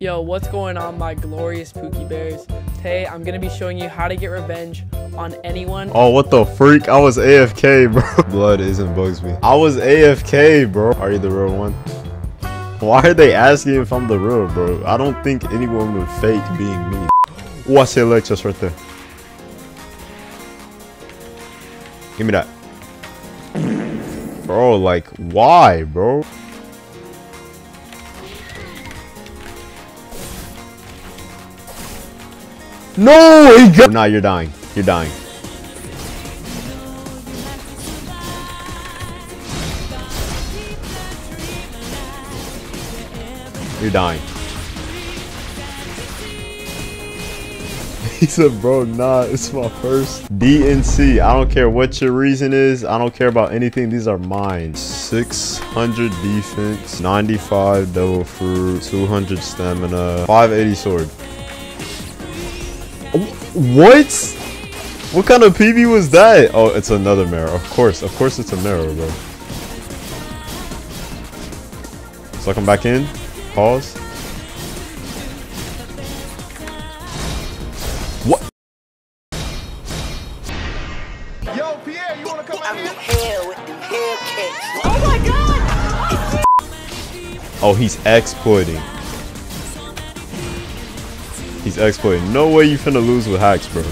Yo, what's going on my glorious Pookie Bears? Today I'm gonna be showing you how to get revenge on anyone. Oh, what the freak? I was AFK, bro. Blood isn't Bugzby. I was AFK, bro. Are you the real one? Why are they asking if I'm the real, bro? I don't think anyone would fake being me. Oh, I see Alexis right there. Give me that. Bro, like, why, bro? No, he got- Nah, you're dying. You're dying. You're dying. He said, bro, nah, it's my first. DNC, I don't care what your reason is. I don't care about anything. These are mine. 600 defense, 95 devil fruit, 200 stamina, 580 sword. What? What kind of PB was that? Oh, it's another mirror. Of course, of course it's a mirror, bro. So I come back in. Pause. What? Yo, Pierre, you wanna come out here? hell with them Hellcats. Oh my god! Oh, he's exploiting. He's exploiting. No way you finna lose with hacks, bro.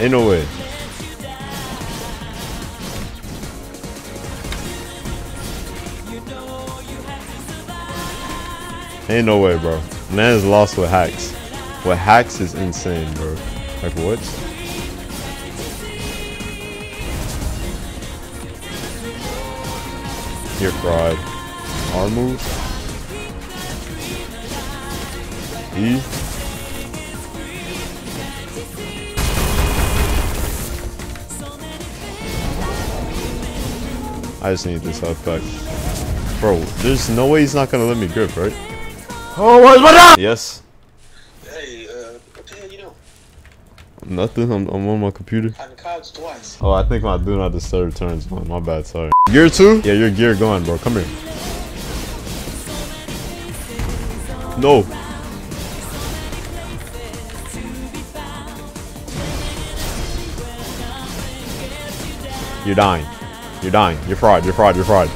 Ain't no way. Ain't no way, bro. Man is lost with hacks. With hacks is insane, bro. Like what? You're fried. R move. E. I just need this health back. Bro, there's no way he's not gonna let me grip, right? Oh, what's my Yes. Hey, uh, what the hell you doing? Nothing. I'm, I'm on my computer. I can couch twice. Oh, I think my do not disturb turns on. My bad, sorry. Gear two? Yeah, your gear going, bro. Come here. No. You're dying. You're dying. You're fried. You're fried. You're fried.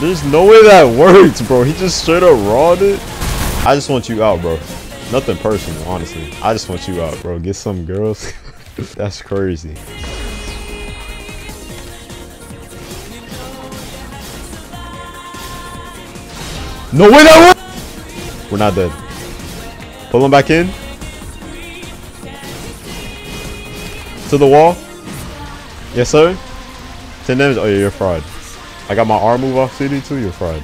There's no way that works, bro. He just straight up rawed it. I just want you out, bro. Nothing personal, honestly. I just want you out, bro. Get some girls. That's crazy. No way that worked! We're not dead. Pull him back in. To the wall. Yes, sir. 10 damage. Oh, yeah, you're fried. I got my arm move off CD too. You're fried.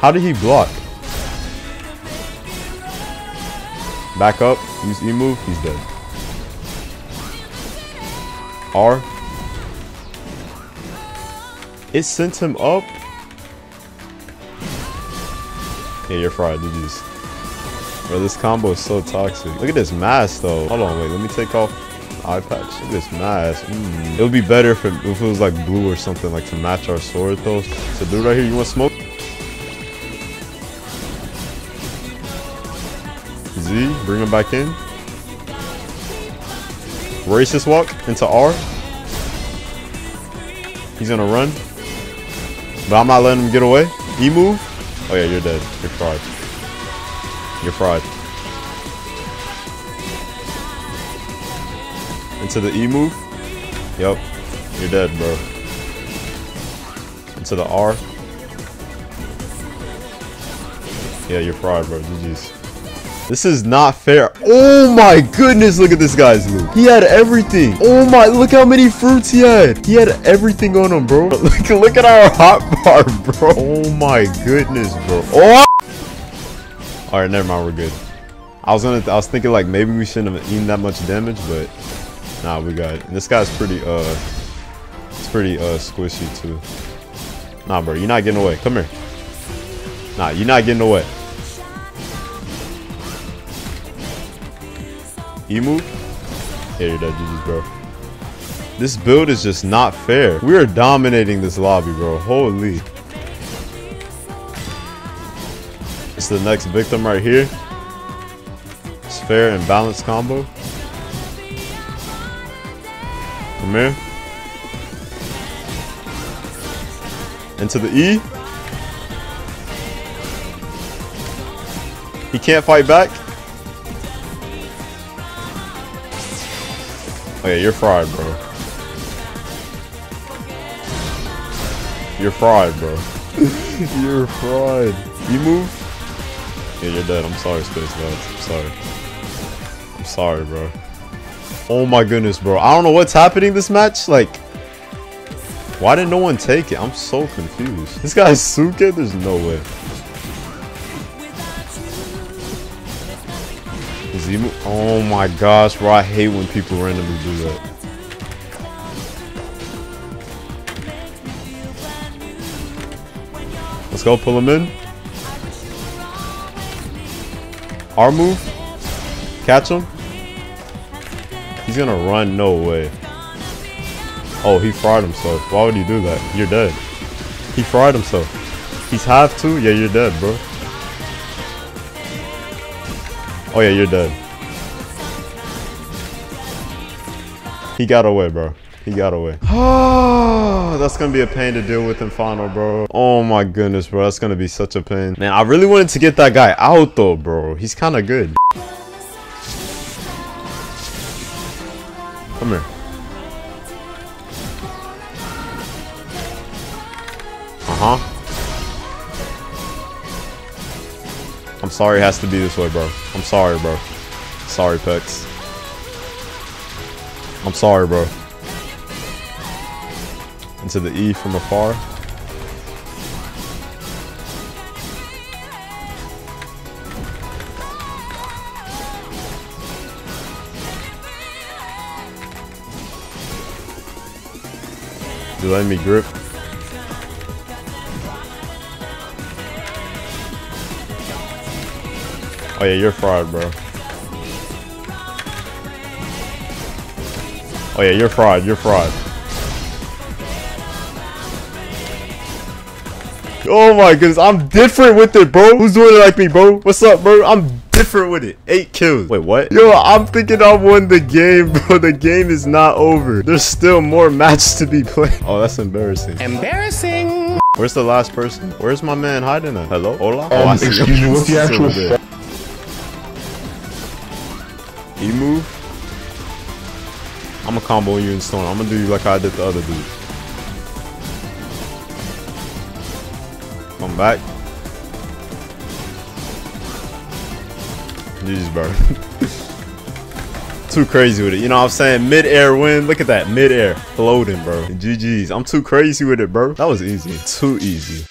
How did he block? Back up. Use E move. He's dead. R. It sent him up. Yeah, you're fried. GG's. Bro, this combo is so toxic. Look at this mask, though. Hold on, wait. Let me take off eye patch. Look at this mask. Mm. It would be better if it, if it was like blue or something, like to match our sword, though. So, dude, right here, you want smoke? Z, bring him back in. Racist walk into R. He's gonna run. But I'm not letting him get away. E move. Oh yeah, you're dead. You're fried. You're fried. Into the E move. Yep. You're dead, bro. Into the R. Yeah, you're fried, bro. GG's. This is not fair. Oh my goodness, look at this guy's loot. He had everything. Oh my, look how many fruits he had. He had everything on him, bro. Look, look at our hot bar, bro. Oh my goodness, bro. Oh! All right, never mind, we're good. I was gonna, I was thinking like maybe we shouldn't have eaten that much damage, but nah, we got it. And this guy's pretty, uh, it's pretty, uh, squishy too. Nah, bro, you're not getting away. Come here. Nah, you're not getting away. E move? Yeah, you're GG's, bro. This build is just not fair. We are dominating this lobby, bro. Holy. It's the next victim right here. It's fair and balanced combo. Come here. Into the E. He can't fight back. Okay, you're fried, bro. You're fried, bro. you're fried. You move? Yeah, you're dead. I'm sorry, Space Lads. I'm sorry. I'm sorry, bro. Oh my goodness, bro. I don't know what's happening this match. Like, why didn't no one take it? I'm so confused. This guy's Suke? There's no way. Is he oh my gosh, bro. I hate when people randomly do that. Let's go, pull him in. Our move. Catch him. He's gonna run, no way. Oh, he fried himself. Why would he do that? You're dead. He fried himself. He's half to? Yeah, you're dead, bro. Oh yeah, you're dead. He got away, bro. He got away. Oh, that's gonna be a pain to deal with in final, bro. Oh my goodness, bro. That's gonna be such a pain. Man, I really wanted to get that guy out though, bro. He's kind of good. Come here. Uh-huh. I'm sorry it has to be this way, bro. I'm sorry, bro. Sorry, Pex. I'm sorry, bro. Into the E from afar. You letting me grip? Oh yeah, you're fried, bro. Oh yeah, you're fried, you're fried. Oh my goodness, I'm different with it, bro. Who's doing it like me, bro? What's up, bro? I'm different with it. Eight kills. Wait, what? Yo, I'm thinking I won the game, bro. The game is not over. There's still more matches to be played. Oh, that's embarrassing. Embarrassing. Where's the last person? Where's my man hiding at? Hello? Hola? Oh, Um, I see excuse me, what's the actual- there. You move. I'm gonna combo you in stone. I'm gonna do you like I did the other dude. Come back. GG's, bro. too crazy with it. You know what I'm saying? Mid-air win. Look at that. Mid-air. Floating, bro. GG's. I'm too crazy with it, bro. That was easy. Too easy.